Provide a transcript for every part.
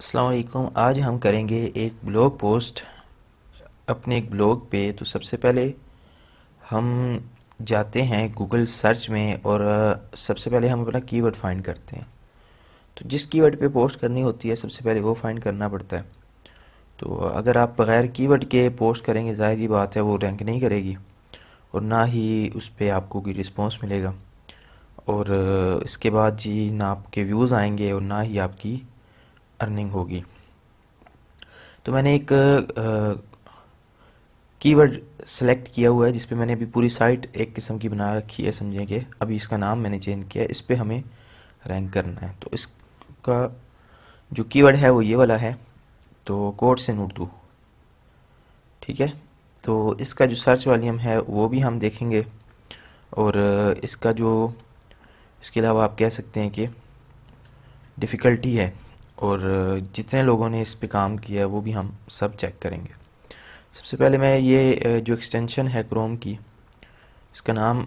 अस्सलाम वालेकुम आज हम करेंगे एक ब्लॉग पोस्ट अपने एक ब्लॉग पे तो सबसे पहले हम जाते हैं गूगल सर्च में और सबसे पहले हम अपना कीवर्ड फाइंड करते हैं। तो जिस कीवर्ड पे पोस्ट करनी होती है, सबसे पहले वो फाइंड करना पड़ता है। तो अगर आप बगैर कीवर्ड के पोस्ट करेंगे, ज़ाहिर बात है वो रैंक नहीं करेगी और ना ही उस पर आपको कोई रिस्पॉन्स मिलेगा। और इसके बाद जी ना आपके व्यूज़ आएँगे और ना ही आपकी अर्निंग होगी। तो मैंने एक कीवर्ड सेलेक्ट किया हुआ है, जिस पे मैंने अभी पूरी साइट एक किस्म की बना रखी है, समझें कि? अभी इसका नाम मैंने चेंज किया इस पर हमें रैंक करना है। तो इसका जो कीवर्ड है वो ये वाला है तो कोर्स इन उर्दू ठीक है? तो इसका जो सर्च वॉल्यूम है, वो भी हम देखेंगे। और इसका जो, इसके अलावा आप कह सकते हैं कि डिफ़िकल्टी है। और जितने लोगों ने इस पे काम किया है, वो भी हम सब चेक करेंगे। सबसे पहले मैं ये जो एक्सटेंशन है क्रोम की, इसका नाम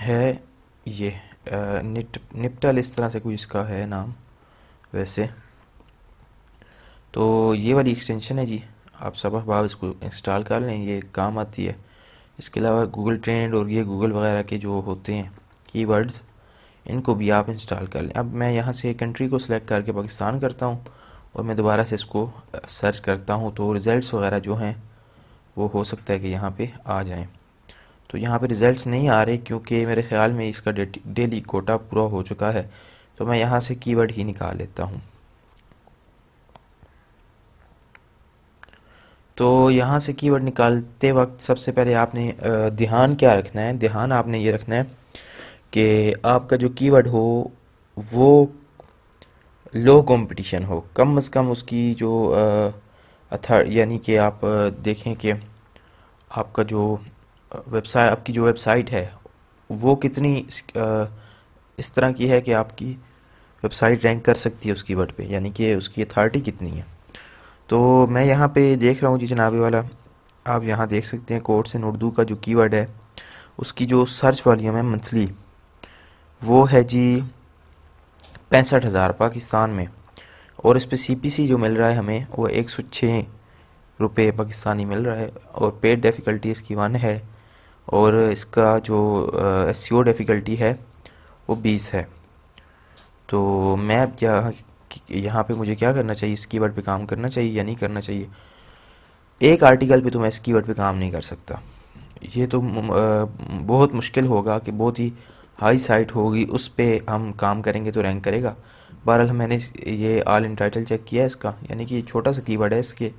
है ये निट निप्टल इस तरह से कोई इसका है नाम, वैसे। तो ये वाली एक्सटेंशन है जी, आप सब अहबाब इसको इंस्टॉल कर लें, ये काम आती है। इसके अलावा गूगल ट्रेंड और ये गूगल वगैरह के जो होते हैं कीवर्ड्स इनको भी आप इंस्टॉल कर लें। अब मैं यहाँ से कंट्री को सिलेक्ट करके पाकिस्तान करता हूँ और मैं दोबारा से इसको सर्च करता हूँ तो रिज़ल्ट्स वगैरह जो हैं, वो हो सकता है कि यहाँ पे आ जाएँ। तो यहाँ पे रिज़ल्ट्स नहीं आ रहे क्योंकि मेरे ख्याल में इसका डेली कोटा पूरा हो चुका है। तो मैं यहाँ से कीवर्ड ही निकाल लेता हूँ। तो यहाँ से कीवर्ड निकालते वक्त सबसे पहले आपने ध्यान क्या रखना है? ध्यान आपने ये रखना है कि आपका जो कीवर्ड हो, वो लो कंपटीशन हो। कम से कम उसकी जो अथर, यानी कि आप देखें कि आपका जो वेबसाइट आपकी जो वेबसाइट है, वो कितनी इस तरह की है कि आपकी वेबसाइट रैंक कर सकती है उस कीवर्ड पे, यानी कि उसकी अथॉरिटी कितनी है। तो मैं यहाँ पे देख रहा हूँ जी जनाबे वाला। आप यहाँ देख सकते हैं कोर्स इन उर्दू का जो कीवर्ड है, उसकी जो सर्च वॉल्यूम है मंथली वो है जी पैंसठ हज़ार पाकिस्तान में। और इस पे सीपीसी जो मिल रहा है हमें, वो एक सौ छः रुपये पाकिस्तानी मिल रहा है। और पेड डिफ़िकल्टी इसकी वन है। और इसका जो एस सी ओ डिफ़िकल्टी है, वो बीस है। तो मैं अब यहाँ यहाँ पे मुझे क्या करना चाहिए? इस कीवर्ड पे काम करना चाहिए या नहीं करना चाहिए? एक आर्टिकल पे तो मैं इस कीवर्ड पे काम नहीं कर सकता। ये तो बहुत मुश्किल होगा कि बहुत ही हाई साइट होगी, उस पर हम काम करेंगे तो रैंक करेगा। बहरहाल मैंने ये ऑल इन टाइटल चेक किया है इसका, यानी कि छोटा सा कीवर्ड है इसके।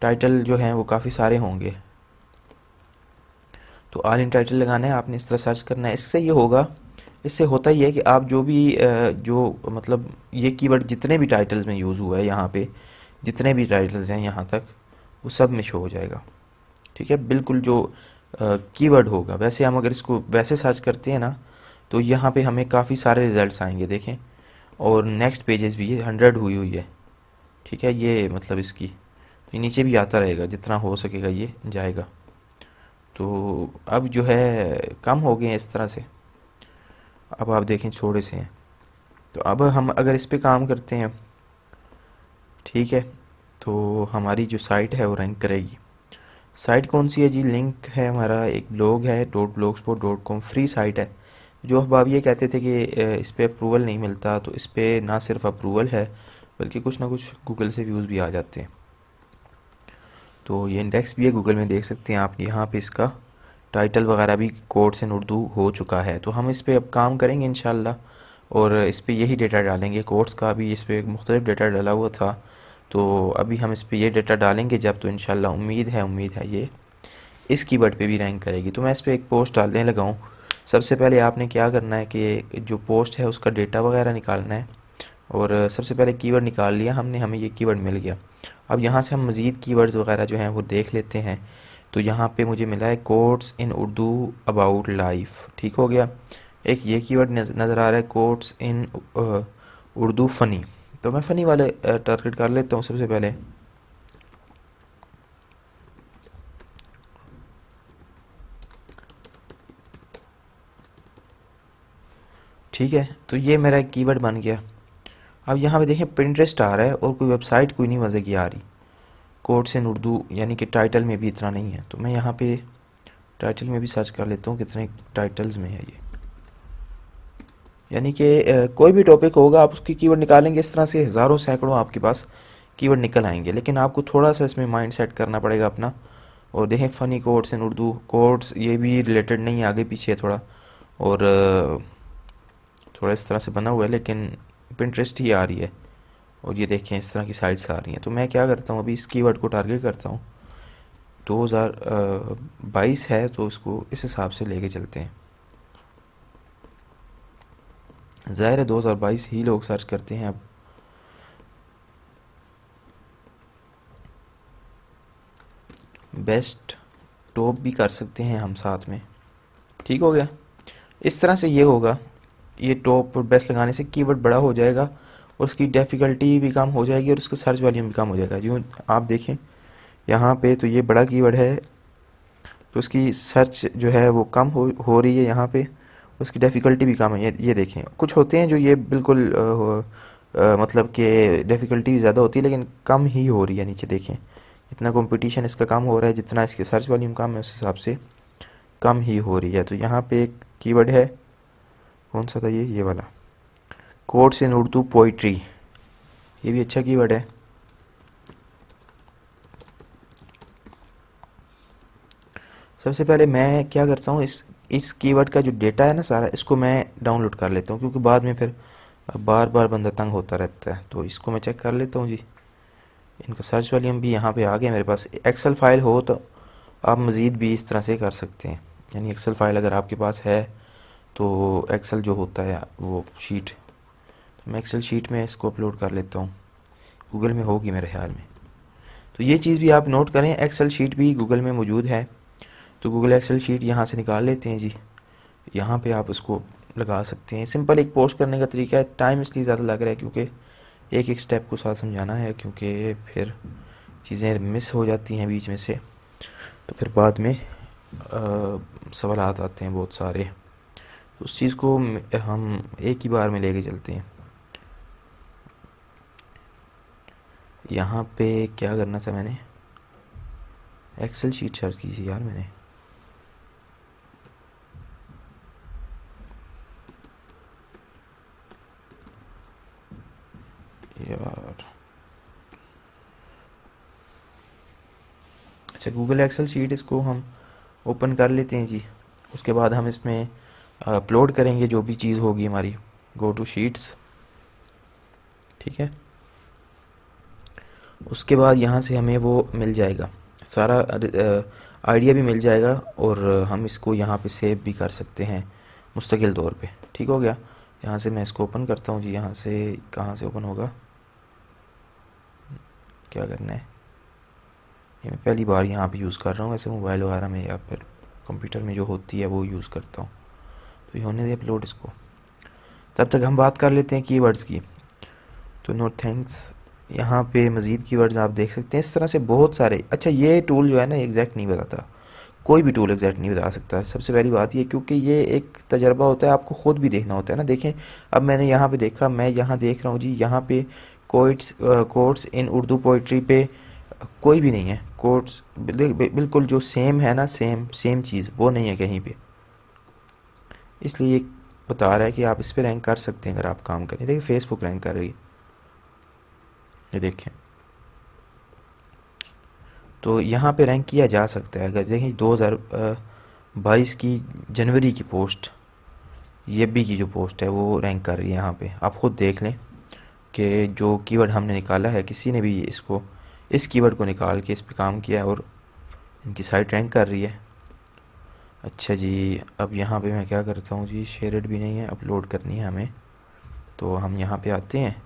टाइटल जो हैं वो काफ़ी सारे होंगे। तो ऑल इन टाइटल लगाना है, आपने इस तरह सर्च करना है। इससे ये होगा, इससे होता ही है कि आप जो भी जो मतलब ये कीवर्ड जितने भी टाइटल्स में यूज़ हुआ है यहाँ पे, जितने भी टाइटल्स हैं यहाँ तक, वो सब में शो हो जाएगा। ठीक है? बिल्कुल जो कीवर्ड होगा, वैसे हम अगर इसको वैसे सर्च करते हैं ना तो यहाँ पे हमें काफ़ी सारे रिजल्ट्स आएँगे, देखें। और नेक्स्ट पेजेस भी, ये हंड्रेड हुई हुई है। ठीक है, ये मतलब इसकी। तो नीचे भी आता रहेगा, जितना हो सकेगा ये जाएगा। तो अब जो है, कम हो गए इस तरह से। अब आप देखें थोड़े से हैं। तो अब हम अगर इस पर काम करते हैं, ठीक है तो हमारी जो साइट है वो रैंक करेगी। साइट कौन सी है जी? लिंक है हमारा, एक ब्लॉग है dot blog dot com free site है। जो अहबाब ये कहते थे कि इस पर अप्रूवल नहीं मिलता तो इस पर ना सिर्फ़ अप्रूवल है, बल्कि कुछ ना कुछ गूगल से व्यूज़ भी आ जाते हैं। तो ये इंडेक्स भी है गूगल में देख सकते हैं आप, यहाँ पे इसका टाइटल वगैरह भी कोर्स इन उर्दू हो चुका है। तो हम इस पर अब काम करेंगे, इंशाल्लाह, और इस पर यही डेटा डालेंगे। कोर्स का भी इस पर मुख्तलिफ़ डेटा डाला हुआ था तो अभी हम इस पर ये डेटा डालेंगे जब तो इंशाल्लाह उम्मीद है उम्मीद है ये इस कीवर्ड पे भी रैंक करेगी। तो मैं इस पर एक पोस्ट डालने लगा हूँ सबसे पहले आपने क्या करना है कि जो पोस्ट है उसका डेटा वगैरह निकालना है और सबसे पहले कीवर्ड निकाल लिया हमने, हमें ये कीवर्ड मिल गया। अब यहाँ से हम मज़ीद कीवर्ड्स वगैरह जो हैं वो देख लेते हैं। तो यहाँ पे मुझे मिला है quotes in Urdu about life ठीक हो गया? एक ये कीवर्ड नज़र आ रहा है कोट्स इन उर्दू फ़नी तो मैं फ़नी वाले टारगेट कर लेता हूँ सबसे पहले। ठीक है? तो ये मेरा कीवर्ड बन गया। अब यहाँ पे देखें प्रिंटरेस्ट आ रहा है और कोई वेबसाइट कोई नहीं मज़े की आ रही। कोर्ट्स इन उर्दू यानी कि टाइटल में भी इतना नहीं है। तो मैं यहाँ पे टाइटल में भी सर्च कर लेता हूँ, कितने टाइटल्स में है ये। यानी कि कोई भी टॉपिक होगा, आप उसकी कीवर्ड निकालेंगे, इस तरह से हज़ारों, सैकड़ों आपके पास कीवर्ड निकल आएँगे। लेकिन आपको थोड़ा सा इसमें माइंड सेट करना पड़ेगा अपना। और देखें funny quotes in Urdu quotes ये भी रिलेटेड नहीं आगे पीछे थोड़ा। और थोड़ा इस तरह से बना हुआ है, लेकिन पिंट्रेस्ट ही आ रही है। और ये देखें, इस तरह की साइट्स आ रही हैं। तो मैं क्या करता हूँ, अभी इस कीवर्ड को टारगेट करता हूँ। 2022 है तो उसको इस हिसाब से लेके चलते हैं। ज़ाहिर है 2022 ही लोग सर्च करते हैं अब। बेस्ट टॉप भी कर सकते हैं हम साथ में। ठीक हो गया? इस तरह से ये होगा। ये टॉप और बेस्ट लगाने से कीवर्ड बड़ा हो जाएगा और उसकी डिफ़िकल्टी भी कम हो जाएगी और उसका सर्च वॉल्यूम भी कम हो जाएगा। यूँ आप देखें यहाँ पे तो ये बड़ा कीवर्ड है तो उसकी सर्च जो है वो कम हो हो रही है यहाँ पे उसकी डिफ़िकल्टी भी कम है। ये ये देखें कुछ होते हैं जो ये बिल्कुल आ, आ, मतलब कि डिफ़िकल्टी ज़्यादा होती है लेकिन कम ही हो रही है नीचे देखें। इतना कंपटीशन इसका कम हो रहा है जितना इसके सर्च वॉल्यूम कम है उस हिसाब से कम ही हो रही है। तो यहाँ पे एक कीवर्ड है कौन सा था ये? ये वाला। कोर्ट्स इन उर्दू पोइट्री ये भी अच्छा कीवर्ड है। सबसे पहले मैं क्या करता हूँ, इस इस कीवर्ड का जो डेटा है ना सारा, इसको मैं डाउनलोड कर लेता हूँ, क्योंकि बाद में फिर बार बार बंदा तंग होता रहता है। तो इसको मैं चेक कर लेता हूँ जी। इनका सर्च वॉल्यूम भी यहाँ पे आ गया, मेरे पास एक्सेल फ़ाइल हो तो आप मज़ीद भी इस तरह से कर सकते हैं। यानी एक्सेल फ़ाइल अगर आपके पास है तो एक्सेल जो होता है, वो शीट तो मैं एक्सेल शीट में इसको अपलोड कर लेता हूँ। गूगल में होगी मेरे ख्याल में। तो ये चीज़ भी आप नोट करें एक्सेल शीट भी गूगल में मौजूद है। तो गूगल एक्सेल शीट यहाँ से निकाल लेते हैं जी। यहाँ पे आप उसको लगा सकते हैं। सिंपल एक पोस्ट करने का तरीका है। टाइम इसलिए ज़्यादा लग रहा है क्योंकि एक एक स्टेप को साथ समझाना है, क्योंकि फिर चीज़ें मिस हो जाती हैं बीच में से। तो फिर बाद में सवाल आते हैं बहुत सारे। उस चीज़ को हम एक ही बार में लेके चलते हैं। यहाँ पे क्या करना था मैंने? एक्सेल शीट सर्च की थी यार मैंने। यार। अच्छा गूगल एक्सेल शीट इसको हम ओपन कर लेते हैं जी। उसके बाद हम इसमें अपलोड करेंगे जो भी चीज़ होगी हमारी गो टू शीट्स ठीक है? उसके बाद यहाँ से हमें वो मिल जाएगा। सारा आइडिया भी मिल जाएगा और हम इसको यहाँ पे सेव भी कर सकते हैं, मुस्तकिल तौर पे। ठीक हो गया? यहाँ से मैं इसको ओपन करता हूँ जी। यहाँ से कहाँ से ओपन होगा? क्या करना है? ये मैं पहली बार यहाँ पे यूज़ कर रहा हूँ, वैसे मोबाइल वगैरह में या फिर कंप्यूटर में जो होती है वो यूज़ करता हूँ। तो ये होने दे अपलोड इसको। तब तक हम बात कर लेते हैं कीवर्ड्स की। तो नो थैंक्स यहाँ पे मज़ीद कीवर्ड्स आप देख सकते हैं। इस तरह से बहुत सारे। अच्छा ये टूल जो है ना एग्जैक्ट नहीं बताता। कोई भी टूल एग्जैक्ट नहीं बता सकता। सबसे पहली बात ये, क्योंकि ये एक तजर्बा होता है, आपको ख़ुद भी देखना होता है ना। देखें, अब मैंने यहाँ पे देखा, मैं यहाँ देख रहा हूँ जी, यहाँ पे quotes quotes in Urdu poetry पे कोई भी नहीं है। कोट्स बिल्कुल जो सेम है ना सेम सेम चीज़, वो नहीं है कहीं पे। इसलिए बता रहा है कि आप इस पर रैंक कर सकते हैं अगर आप काम करें। देखिए फेसबुक रैंक कर रही है। ये देखें। तो यहाँ पे रैंक किया जा सकता है। अगर देखें 2022 की जनवरी की पोस्ट ये भी की जो पोस्ट है, वो रैंक कर रही है यहाँ पे। आप ख़ुद देख लें कि जो कीवर्ड हमने निकाला है, किसी ने भी इसको, इस कीवर्ड को निकाल के इस पर काम किया है और इनकी साइट रैंक कर रही है। अच्छा जी, अब यहाँ पे मैं क्या करता हूँ जी शेयरड भी नहीं है अपलोड करनी है हमें। तो हम यहाँ पे आते हैं।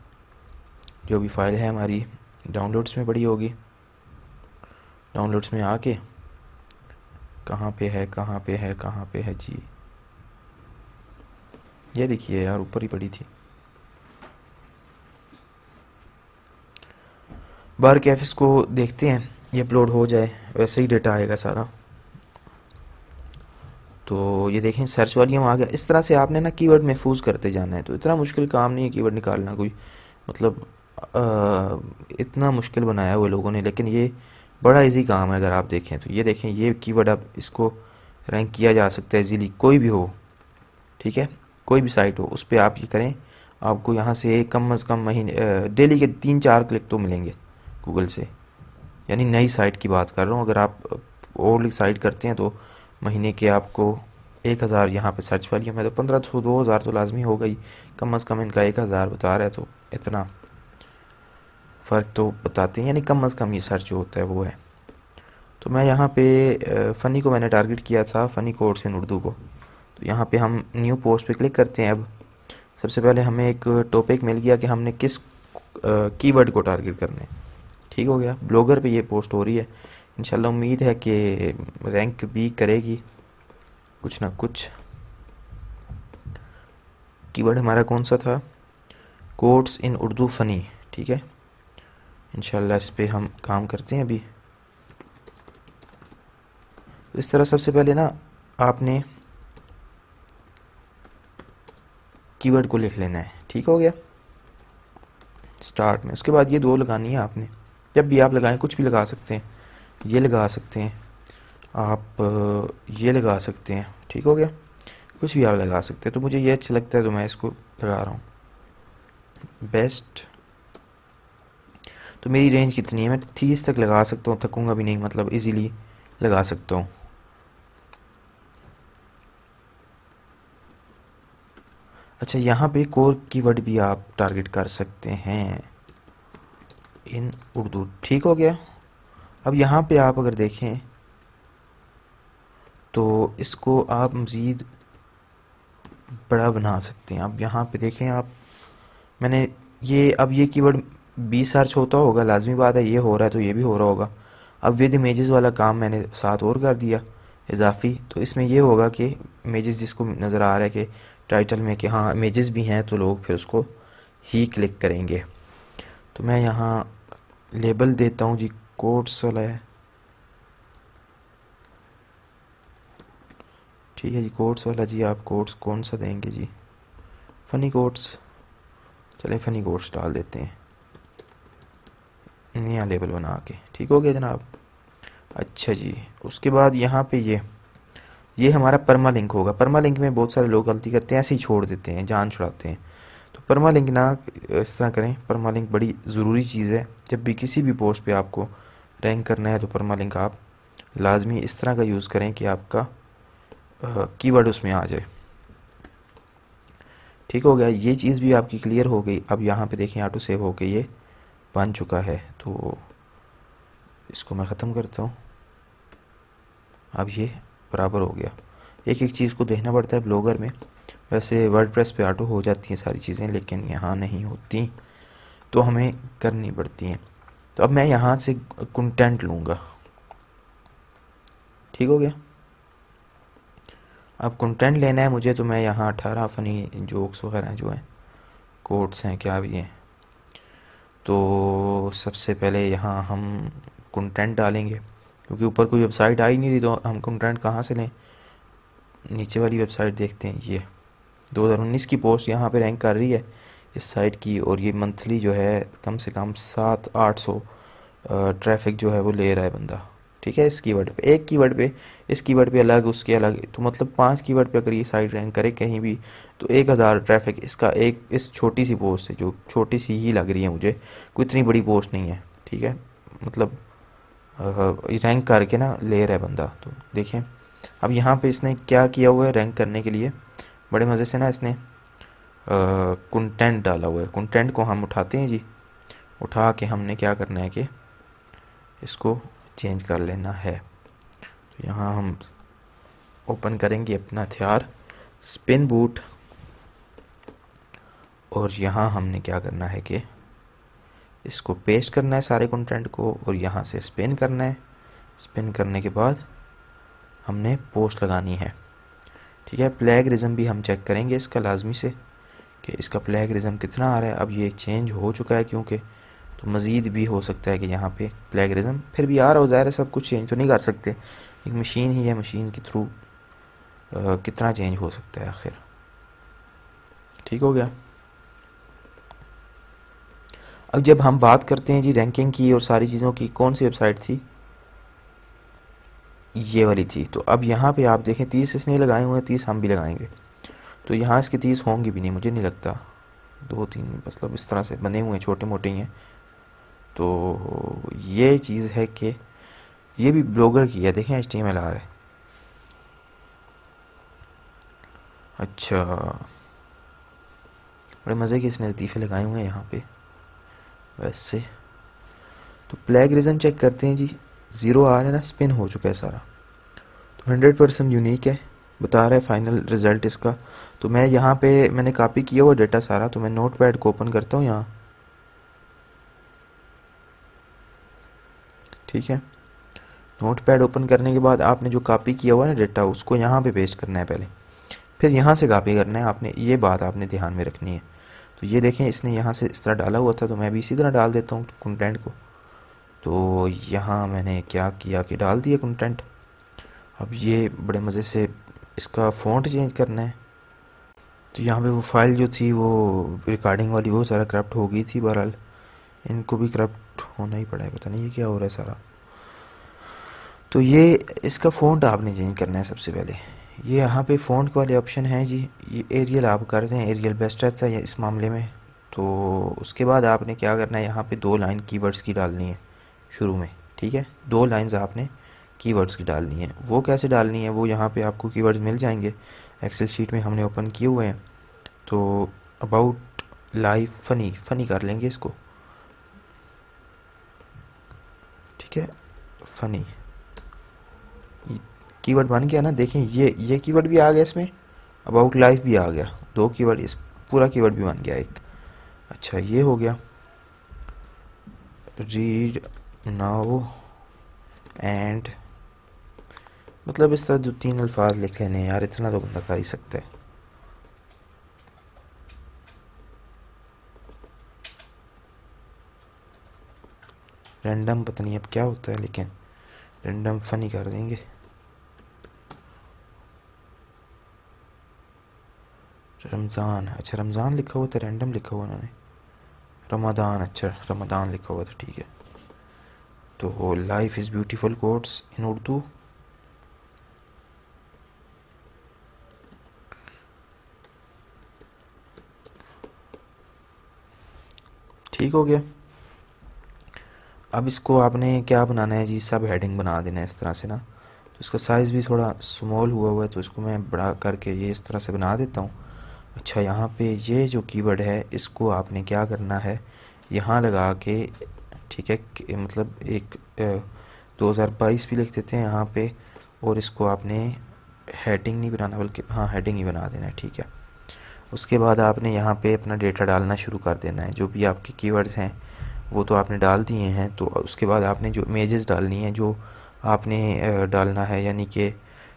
जो भी फ़ाइल है हमारी डाउनलोड्स में पड़ी होगी। डाउनलोड्स में आके, कहाँ पे है, कहाँ पे है, कहाँ पे है जी। ये देखिए यार, ऊपर ही पड़ी थी। बार कैफिस को देखते हैं, ये अपलोड हो जाए, वैसे ही डेटा आएगा सारा। तो ये देखें सर्च वॉल्यूम आ गया। इस तरह से आपने ना कीवर्ड महफूज करते जाना है तो इतना मुश्किल काम नहीं है कीवर्ड निकालना। कोई मतलब आ, इतना मुश्किल बनाया हुआ लोगों ने लेकिन ये बड़ा इजी काम है अगर आप देखें तो। ये देखें ये कीवर्ड अब इसको रैंक किया जा सकता है इजीली कोई भी हो ठीक है? कोई भी साइट हो उस पर आप ये करें आपको यहाँ से कम अज़ कम महीने डेली के तीन चार क्लिक तो मिलेंगे गूगल से। यानी नई साइट की बात कर रहा हूँ अगर आप ओल्ड साइट करते हैं तो महीने के आपको एक हज़ार यहाँ पर सर्च वाली मैं तो पंद्रह सौ, दो हज़ार तो लाजमी हो गई। कम अज़ कम इनका एक हज़ार बता रहा है तो इतना फ़र्क तो बताते हैं, यानी कम अज़ कम ये सर्च जो होता है वो है। तो मैं यहाँ पे फ़नी को मैंने टारगेट किया था फ़नी कोर्स इन उर्दू को। तो यहाँ पे हम न्यू पोस्ट पे क्लिक करते हैं अब। सबसे पहले हमें एक टॉपिक मिल गया कि हमने किस कीवर्ड को टारगेट करना है। ठीक हो गया? ब्लॉगर पे ये पोस्ट हो रही है। इंशाल्लाह उम्मीद है कि रैंक भी करेगी। कुछ ना कुछ। कीवर्ड हमारा कौन सा था? कोट्स इन उर्दू फ़नी ठीक है? इंशाल्लाह इस पर हम काम करते हैं अभी। तो इस तरह सबसे पहले ना आपने कीवर्ड को लिख लेना है, ठीक हो गया? स्टार्ट में। उसके बाद ये दो लगानी है आपने। जब भी आप लगाएँ, कुछ भी लगा सकते हैं। ये लगा सकते हैं। आप ये लगा सकते हैं। ठीक हो गया? कुछ भी आप लगा सकते हैं। तो मुझे ये अच्छा लगता है तो मैं इसको लगा रहा हूँ। बेस्ट। तो मेरी रेंज कितनी है? मैं तीस तक लगा सकता हूँ, थकूँगा भी नहीं मतलब इजीली लगा सकता हूँ। अच्छा यहाँ पे कोर कीवर्ड भी आप टारगेट कर सकते हैं। इन उर्दू। ठीक हो गया? अब यहाँ पे आप अगर देखें तो इसको आप मज़ीद बड़ा बना सकते हैं। अब यहाँ पे देखें, आप, मैंने ये, अब ये कीवर्ड बी सर्च होता होगा, लाजमी बात है, ये हो रहा है तो ये भी हो रहा होगा। अब विद इमेजेस वाला काम मैंने साथ और कर दिया, इजाफी। तो इसमें ये होगा कि इमेजेस जिसको नज़र आ रहा है कि टाइटल में कि हाँ इमेजेस भी हैं तो लोग फिर उसको ही क्लिक करेंगे। तो मैं यहाँ लेबल देता हूँ जी कोट्स वाला है। ठीक है जी, कोट्स वाला जी, आप कोट्स कौन सा देंगे जी? Funny quotes. चलें फ़नी कोट्स डाल देते हैं। नया लेबल बना के। ठीक हो गया जनाब? अच्छा जी, उसके बाद यहाँ पे ये ये हमारा परमा लिंक होगा। परमा लिंक में बहुत सारे लोग गलती करते हैं, ऐसे ही छोड़ देते हैं, जान छुड़ाते हैं। तो परमा लिंक ना, इस तरह करें परमा लिंक बड़ी ज़रूरी चीज़ है। जब भी किसी भी पोस्ट पे आपको रैंक करना है तो परमा लिंक आप, लाजमी इस तरह का यूज़ करें कि आपका कीवर्ड उसमें आ जाए। ठीक हो गया, ये चीज़ भी आपकी क्लियर हो गई। अब यहाँ पे देखें ऑटो सेव हो के ये बन चुका है। तो इसको मैं ख़त्म करता हूँ। अब ये बराबर हो गया। एक एक चीज़ को देखना पड़ता है ब्लॉगर में। वैसे वर्ड प्रेस पर ऑटो हो जाती हैं सारी चीज़ें, लेकिन यहाँ नहीं होती। तो हमें करनी पड़ती हैं। तो अब मैं यहाँ से कंटेंट लूँगा। ठीक हो गया? अब कंटेंट लेना है मुझे तो मैं यहाँ अठारह फ़नी जोक्स वगैरह जो हैं कोट्स हैं, क्या भी हैं तो सबसे पहले यहाँ हम कंटेंट डालेंगे। क्योंकि ऊपर कोई वेबसाइट आई नहीं थी तो हम कंटेंट कहाँ से लें? नीचे वाली वेबसाइट देखते हैं, ये। 2019 की पोस्ट यहाँ पे रैंक कर रही है। इस साइट की और ये मंथली जो है कम से कम सात आठ सौ ट्रैफ़िक जो है वो ले रहा है बंदा। ठीक है, इस कीवर्ड पे। एक कीवर्ड पे, इस कीवर्ड पे अलग, उसके अलग। तो मतलब पाँच कीवर्ड पे अगर ये साइट रैंक करे कहीं भी तो एक हज़ार ट्रैफ़िक इसका एक, इस छोटी सी पोस्ट है जो छोटी सी ही लग रही है मुझे, कोई इतनी बड़ी पोस्ट नहीं है। ठीक है? मतलब रैंक करके ना ले रहा है बंदा। तो देखें अब यहाँ पे इसने क्या किया हुआ है रैंक करने के लिए? बड़े मज़े से ना इसने कंटेंट डाला हुआ है। कंटेंट को हम उठाते हैं जी। उठा के हमने क्या करना है कि इसको चेंज कर लेना है। तो यहाँ हम ओपन करेंगे अपना हथियार स्पिन बूट और यहाँ हमने क्या करना है कि इसको पेस्ट करना है सारे कंटेंट को और यहाँ से स्पिन करना है। स्पिन करने के बाद हमने पोस्ट लगानी है। ठीक है प्लेगरिज्म भी हम चेक करेंगे इसका लाजमी से। कि इसका प्लेगरिज्म कितना आ रहा है, अब ये चेंज हो चुका है क्योंकि तो मज़ीद भी हो सकता है कि यहाँ पे प्लेगरिज्म फिर भी आ रहा हो, ज़ाहिर है सब कुछ चेंज तो नहीं कर सकते। एक मशीन ही है मशीन के थ्रू कितना चेंज हो सकता है आखिर। ठीक हो गया? अब जब हम बात करते हैं जी रैंकिंग की और सारी चीज़ों की, कौन सी वेबसाइट थी? ये वाली थी। तो अब यहाँ पे आप देखें, तीस इसने लगाए हुए हैं, तीस हम भी लगाएँगे। तो यहाँ इसके तीस होंगे भी नहीं, मुझे नहीं लगता। दो, तीन मतलब इस तरह से बने हुए हैं, छोटे मोटे ही हैं। तो ये चीज़ है कि ये भी ब्लॉगर की है, देखें एच टी एम एल आ रहा है। अच्छा। बड़े मज़े के इसने लतीफ़े लगाए हुए हैं यहाँ पे, वैसे। तो प्लेगरिज्म चेक करते हैं जी, ज़ीरो आ रहा है ना, स्पिन हो चुका है सारा। तो हंड्रेड परसेंट यूनिक है। बता रहा है फाइनल रिज़ल्ट इसका। तो मैं यहाँ पे, मैंने कॉपी किया हुआ डेटा सारा तो मैं नोट पैड को ओपन करता हूँ यहाँ। ठीक है? नोट पैड ओपन करने के बाद आपने जो कॉपी किया हुआ है ना डेटा उसको यहाँ पे पेस्ट करना है पहले। फिर यहाँ से कॉपी करना है, आपने ये बात आपने ध्यान में रखनी है। तो ये देखें, इसने यहाँ से इस तरह डाला हुआ था तो मैं भी इसी तरह डाल देता हूँ कंटेंट को। तो यहाँ मैंने क्या किया कि डाल दिया कंटेंट अब ये बड़े मज़े से इसका फ़ॉन्ट चेंज करना है। तो यहाँ पे वो फ़ाइल जो थी, वो रिकॉर्डिंग वाली, वो सारा करप्ट हो गई थी बहरहाल। इनको भी करप्ट होना ही पड़ा है, पता नहीं ये क्या हो रहा है सारा। तो ये, इसका फ़ॉन्ट आपने चेंज करना है सबसे पहले। ये यहाँ पे फ़ॉन्ट वाले ऑप्शन हैं जी। ये एरियल आप कर दें एरियल बेस्ट रहता है इस मामले में। तो उसके बाद आपने क्या करना है, यहाँ पे दो लाइन कीवर्ड्स की डालनी है शुरू में, ठीक है? दो लाइंस आपने कीवर्ड्स की डालनी है। वो कैसे डालनी है? वो यहाँ पे आपको कीवर्ड्स मिल जाएँगे। एक्सेल शीट में हमने ओपन किए हुए हैं। तो अबाउट लाइव फ़नी फ़नी कर लेंगे इसको। ठीक है? फ़नी कीवर्ड बन गया ना? देखें, ये ये कीवर्ड भी आ गया इसमें। अबाउट लाइफ भी आ गया। दो कीवर्ड इस पूरा कीवर्ड भी बन गया एक। अच्छा ये हो गया। रीड नाउ एंड मतलब इस तरह दो तीन अल्फाज लिख लेने यार, इतना तो बंदा कर ही सकता है। रैंडम पता नहीं अब क्या होता है, लेकिन रैंडम फनी कर देंगे। रमज़ान अच्छा रमज़ान लिखा हुआ था रैंडम लिखा हुआ उन्होंने। रमदान अच्छा रमदान लिखा हुआ था, ठीक है। तो life is beautiful quotes in Urdu ठीक हो गया। अब इसको आपने क्या बनाना है जी? सब हेडिंग बना देना है इस तरह से ना। तो इसका साइज़ भी थोड़ा स्मॉल हुआ हुआ है तो इसको मैं बड़ा करके ये इस तरह से बना देता हूँ। अच्छा यहाँ पे ये जो कीवर्ड है, इसको आपने क्या करना है? यहाँ लगा के, ठीक है मतलब एक दो हज़ार बाईस भी लिख देते हैं यहाँ पे, और इसको आपने हेडिंग नहीं बनाना, बल्कि हाँ हेडिंग ही बना देना है, ठीक है। उसके बाद आपने यहाँ पे अपना डेटा डालना शुरू कर देना है। जो भी आपके कीवर्ड्स हैं, वो तो आपने डाल दिए हैं। तो उसके बाद आपने जो इमेजेस डालनी है, जो आपने डालना है, यानी कि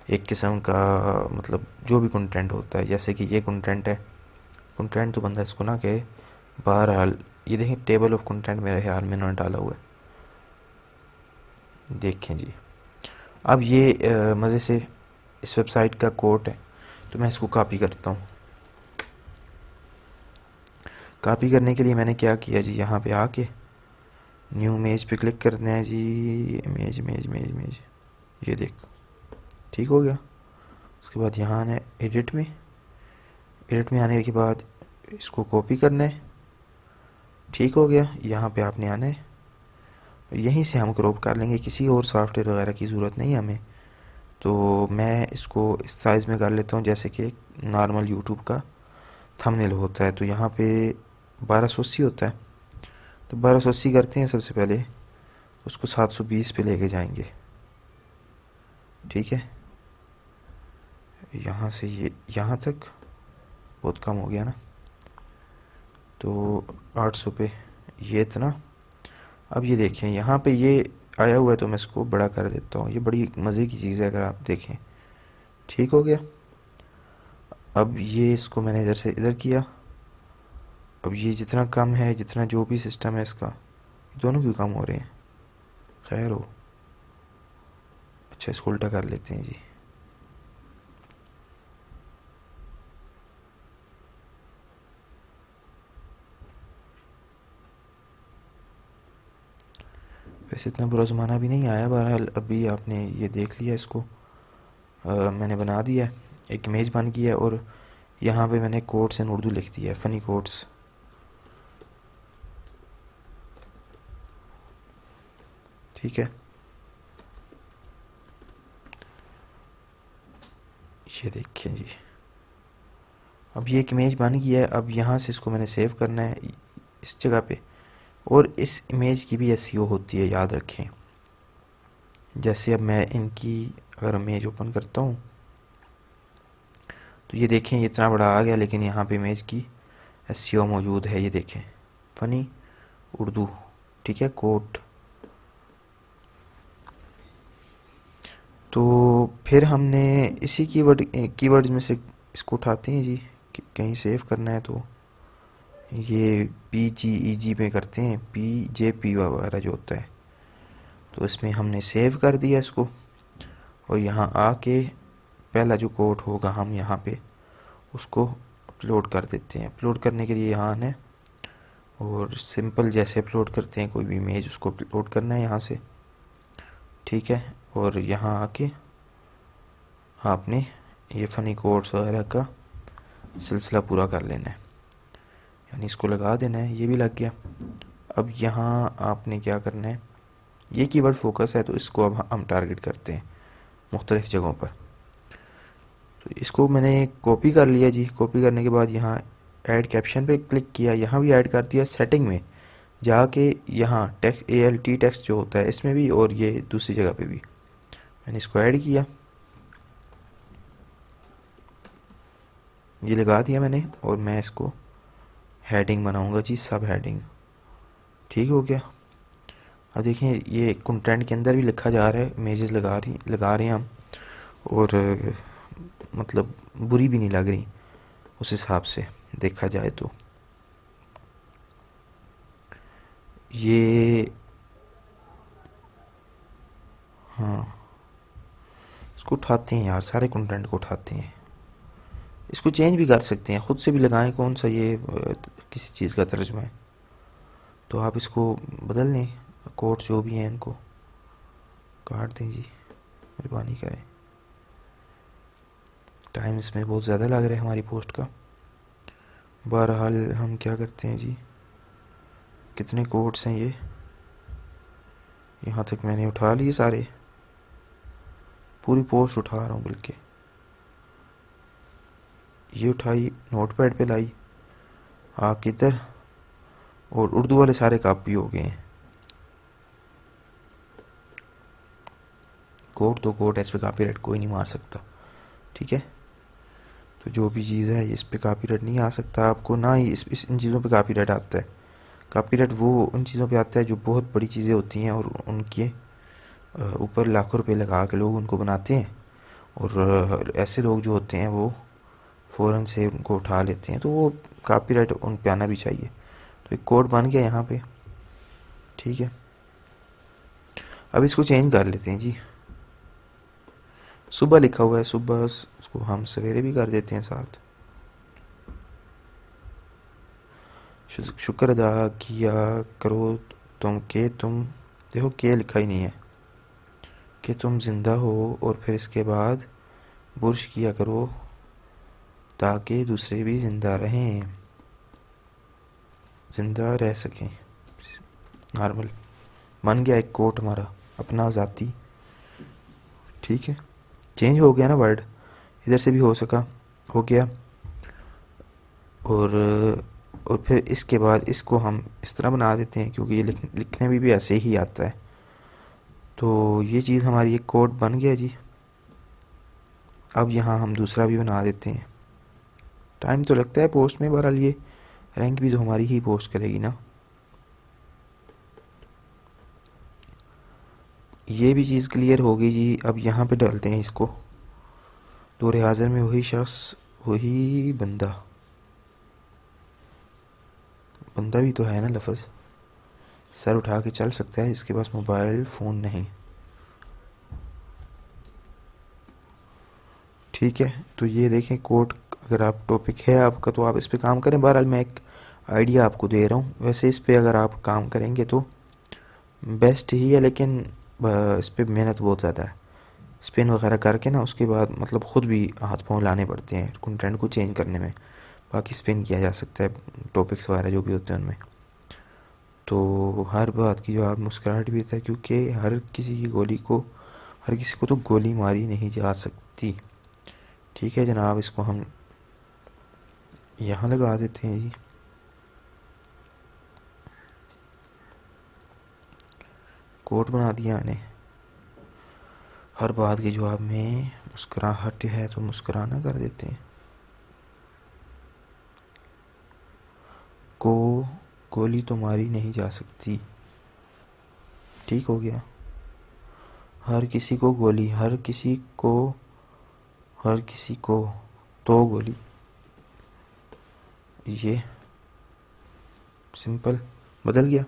एक किस्म का मतलब जो भी कंटेंट होता है, जैसे कि ये कंटेंट है। कंटेंट तो बंदा इसको ना कहे, बहरहाल, ये देखें टेबल ऑफ़ कंटेंट मेरे ख्याल में उन्होंने डाला हुआ है। देखें जी। अब ये मज़े से इस वेबसाइट का कोट है तो मैं इसको कॉपी करता हूँ। कॉपी करने के लिए मैंने क्या किया जी? यहाँ पे आके न्यू इमेज पे क्लिक करना है जी। इमेज इमेज इमेज इमेज ये देख। ठीक हो गया। उसके बाद यहाँ आना है एडिट में। एडिट में आने के बाद इसको कॉपी करना है। ठीक हो गया। यहाँ पे आपने आना है। यहीं से हम क्रॉप कर लेंगे। किसी और सॉफ्टवेयर वगैरह की ज़रूरत नहीं हमें। तो मैं इसको इस साइज़ में कर लेता हूँ। जैसे कि नॉर्मल यूट्यूब का थंबनेल होता है। तो यहाँ पे बारह सौ अस्सी होता है। तो बारह सौ अस्सी करते हैं सबसे पहले, उसको सात सौ बीस पे लेके जाएँगे। ठीक है? यहाँ से ये, यहाँ तक बहुत कम हो गया ना? तो आठ सौ पे ये इतना। अब ये देखें, यहाँ पे ये आया हुआ है तो मैं इसको बड़ा कर देता हूँ। ये बड़ी मज़े की चीज़ है अगर आप देखें। ठीक हो गया? अब ये इसको मैंने इधर से, इधर किया। अब ये जितना कम है जितना जो भी सिस्टम है इसका दोनों क्यों कम हो रहे हैं? खैर हो। अच्छा इसको उल्टा कर लेते हैं जी। वैसे इतना बुरा ज़माना भी नहीं आया बहरहाल अभी आपने ये देख लिया इसको। आ, मैंने बना दिया एक इमेज बन है और यहाँ पे मैंने कोट्स इन उर्दू लिख दिया फ़नी कोट्स ठीक है। ये देखिए जी। अब ये एक इमेज बन गई है, अब यहाँ से इसको मैंने सेव करना है इस जगह पे। और इस इमेज की भी एस होती है, याद रखें। जैसे अब मैं इनकी अगर इमेज ओपन करता हूँ तो ये देखें इतना बड़ा आ गया, लेकिन यहाँ पे इमेज की एस मौजूद है, ये देखें। फ़नी उर्दू, ठीक है, कोट। तो फिर हमने इसी कीवर्ड कीवर्ड्स में से इसको उठाते हैं जी कहीं सेव करना है तो ये पी जी ई जी में करते हैं पी जे पी वगैरह जो होता है। तो इसमें हमने सेव कर दिया इसको, और यहाँ आके पहला जो कोड होगा हम यहाँ पे उसको अपलोड कर देते हैं। अपलोड करने के लिए यहाँ है, और सिंपल जैसे अपलोड करते हैं, कोई भी इमेज उसको अपलोड करना है यहाँ से। ठीक है और यहाँ आके आपने ये फ़नी कोड्स वगैरह का सिलसिला पूरा कर लेना है। यानी इसको लगा देना है, ये भी लग गया। अब यहाँ आपने क्या करना है, ये कीवर्ड फोकस है तो इसको अब हम टारगेट करते हैं मुख्तलिफ़ जगहों पर। तो इसको मैंने कॉपी कर लिया जी। कॉपी करने के बाद यहाँ ऐड कैप्शन पे क्लिक किया, यहाँ भी ऐड कर दिया सेटिंग में। जाके यहाँ text A L T text जो होता है, इसमें भी और ये दूसरी जगह पे भी। मैंने इसको ऐड किया। ये लगा दिया मैंने और मैं इसको हेडिंग बनाऊँगा जी सब हेडिंग ठीक हो गया। अब देखें ये कंटेंट के अंदर भी लिखा जा रहा है इमेजेस लगा रही, लगा रहे हैं हम। और मतलब बुरी भी नहीं लग रही, उस हिसाब से देखा जाए तो। ये हाँ। इसको उठाते हैं यार, सारे कंटेंट को उठाते हैं। इसको चेंज भी कर सकते हैं, ख़ुद से भी लगाएँ कौन सा ये किसी चीज़ का तर्जमा है। तो आप इसको बदल लें कोड जो भी हैं इनको। काट दें जी, मेहरबानी करें। टाइम इसमें बहुत ज़्यादा लग रहा है हमारी पोस्ट का। बहरहाल हम क्या करते हैं जी? कितने कोड्स हैं ये? यहाँ तक मैंने उठा लिए सारे। पूरी पोस्ट उठा रहा हूँ बल्कि। ये उठाई नोट पैड पर लाई आ किधर? और उर्दू वाले सारे कापी हो गए हैं। कोड तो कोड है इस पर कापी रेट कोई नहीं मार सकता ठीक है? तो जो भी चीज़ है इस पर कापी रेट नहीं आ सकता आपको ना ही इस, इस इन चीज़ों पे रेट आता है। कापी रेट वो उन चीज़ों पे आता है जो बहुत बड़ी चीज़ें होती हैं और उनके ऊपर लाखों रुपए लगा के लोग उनको बनाते हैं। और ऐसे लोग जो होते हैं वो फ़ौरन से उनको उठा लेते हैं। तो वो कापीराइट उन पर आना भी चाहिए। तो एक कोड बन गया यहाँ पे। ठीक है। अब इसको चेंज कर लेते हैं जी। सुबह लिखा हुआ है, सुबह उसको हम सवेरे भी कर देते हैं साथ। शुक्र अदा किया करो तुम के, तुम देखो के लिखा ही नहीं है। कि तुम ज़िंदा हो और फिर इसके बाद बुरश किया करो ताकि दूसरे भी ज़िंदा रहें। ज़िंदा रह सकें। नॉर्मल बन गया एक कोट हमारा अपना ज़ाती। ठीक है? चेंज हो गया ना वर्ड इधर से भी हो सका हो गया। और और फिर इसके बाद इसको हम इस तरह बना देते हैं क्योंकि ये लिख, लिखने में भी ऐसे ही आता है। तो ये चीज़ हमारी एक कोड बन गया जी। अब यहाँ हम दूसरा भी बना देते हैं। टाइम तो लगता है पोस्ट में, बहरहाल ये रैंक भी तो हमारी ही पोस्ट करेगी ना। ये भी चीज़ क्लियर होगी जी। अब यहाँ पे डालते हैं इसको। दौर हाजिर में वही शख्स, वही बंदा। बंदा भी तो है ना लफज। सर उठा के चल सकता है, इसके पास मोबाइल, फ़ोन नहीं। ठीक है तो ये देखें कोड अगर आप टॉपिक है आपका तो आप इस पर काम करें। बहरहाल मैं एक आइडिया आपको दे रहा हूँ। वैसे इस पर अगर आप काम करेंगे तो बेस्ट ही है, लेकिन इस पर मेहनत बहुत ज़्यादा है। स्पिन वगैरह करके ना, उसके बाद मतलब ख़ुद भी हाथ पाँव लाने पड़ते हैं कंटेंट को चेंज करने में। बाकी स्पिन किया जा सकता है टॉपिक्स वगैरह जो भी होते हैं उनमें। तो हर बात की जवाब मुस्कुराहट भी था क्योंकि हर किसी की गोली को, हर किसी को तो गोली मारी नहीं जा सकती। ठीक है जनाब, इसको हम यहाँ लगा देते हैं जी। कोट बना दिया मैंने हर बात के जवाब में मुस्कुराहट है तो मुस्कुराना कर देते हैं। को गोली तो मारी नहीं जा सकती। ठीक हो गया। हर किसी को गोली, हर किसी को, हर किसी को तो गोली। ये सिंपल बदल गया।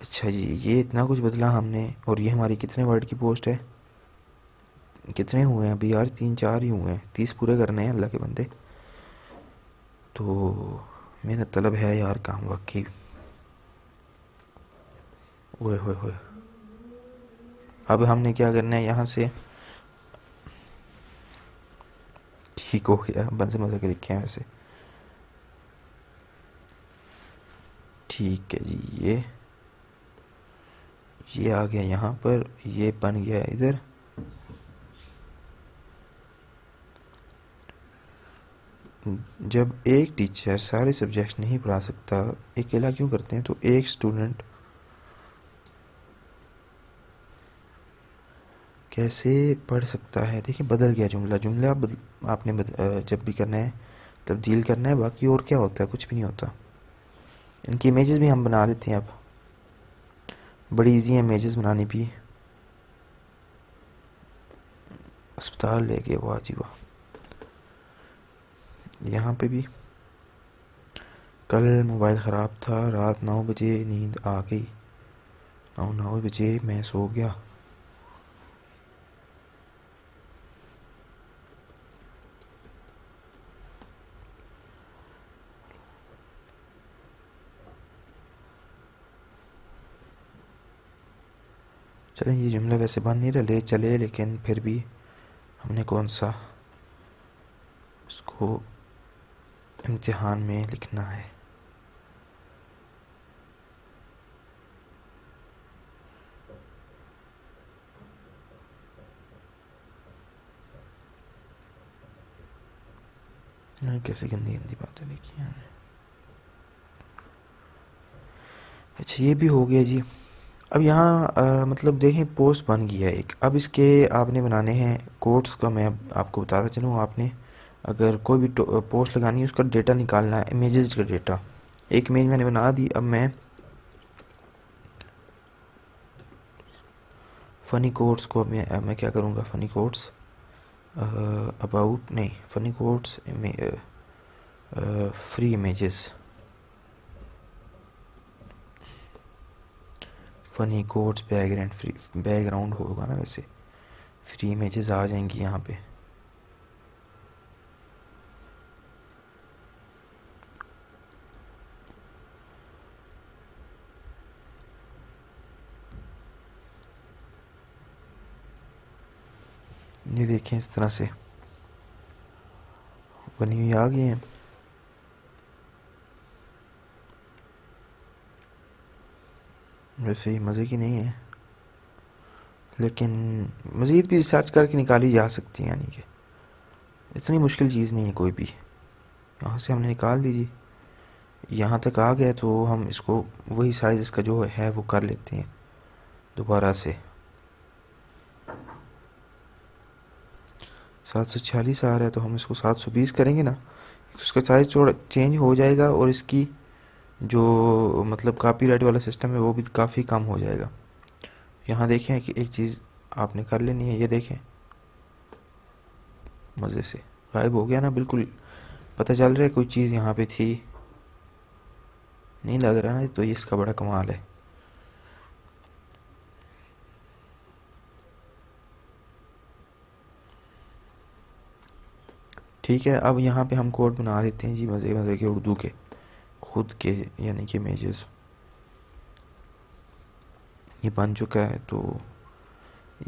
अच्छा जी, ये इतना कुछ बदला हमने, और ये हमारी कितने वर्ड की पोस्ट है? कितने हुए हैं अभी यार? तीन, चार ही हुए हैं। तीस पूरे करने हैं, अल्लाह के बंदे। तो मेरा तलब है यार काम वाकई ओए होए होए अब हमने क्या करना है? यहाँ से ठीक हो गया। मज़े मज़े के लिखे हैं वैसे। ठीक है जी, ये ये आ गया यहाँ पर। ये बन गया इधर। जब एक टीचर सारे सब्जेक्ट नहीं पढ़ा सकता अकेला क्यों करते हैं? तो एक स्टूडेंट कैसे पढ़ सकता है? देखिए बदल गया जुमला। जुमला बदल, आपने बदल, जब भी करना है तब्दील करना है। बाकी और क्या होता है? कुछ भी नहीं होता। इनकी इमेजेस भी हम बना लेते हैं अब। बड़ी इजी है इमेजेस बनानी भी। अस्पताल ले गए वाह जी वाह। यहाँ पे भी। कल मोबाइल ख़राब था, रात नौ बजे नींद आ गई। नौ नौ बजे मैं सो गया। चलें, ये जुमला वैसे बन नहीं रहे चले, लेकिन फिर भी हमने कौन सा उसको इम्तिहान में लिखना है। कैसे गंदी गंदी बातें लिखी हैं अच्छा ये भी हो गया जी। अब यहाँ मतलब देखें, पोस्ट बन गया एक। अब इसके आपने बनाने हैं कोड्स का मैं आपको बताता चलूँ आपने। अगर कोई भी पोस्ट लगानी है, उसका डेटा निकालना है इमेजेस का डेटा एक इमेज मैंने बना दी, अब मैं फ़नी कोड्स को मैं मैं क्या करूँगा? फ़नी कोड्स अबाउट नहीं funny quotes free images funny quotes background free background होगा ना वैसे। फ्री इमेजेस आ जाएँगी यहाँ पे ये देखें इस तरह से। बनी हुई आ गई हैं वैसे ही मज़े की नहीं है। लेकिन मज़ीद भी रिसर्च करके निकाली जा सकती है, यानी कि इतनी मुश्किल चीज़ नहीं है कोई भी। यहाँ से हमने निकाल लीजिए यहाँ तक आ गया तो हम इसको, वही साइज़ इसका जो है, वो कर लेते हैं। दोबारा से। सात सौ छियालीस आ रहा है तो हम इसको सात सौ बीस करेंगे ना उसका साइज़ थोड़ा चेंज हो जाएगा और इसकी जो मतलब कापीराइट वाला सिस्टम है, वो भी काफ़ी कम हो जाएगा। यहाँ देखें कि एक चीज़ आपने कर लेनी है, ये देखें। मज़े से। गायब हो गया ना, बिल्कुल। पता चल रहा है कोई चीज़ यहाँ पे थी। नहीं लग रहा ना तो ये इसका बड़ा कमाल है। ठीक है, अब यहाँ पे हम कोड बना लेते हैं जी, मज़े मज़े के उर्दू के, खुद के, यानी कि इमेजेस ये बन चुका है तो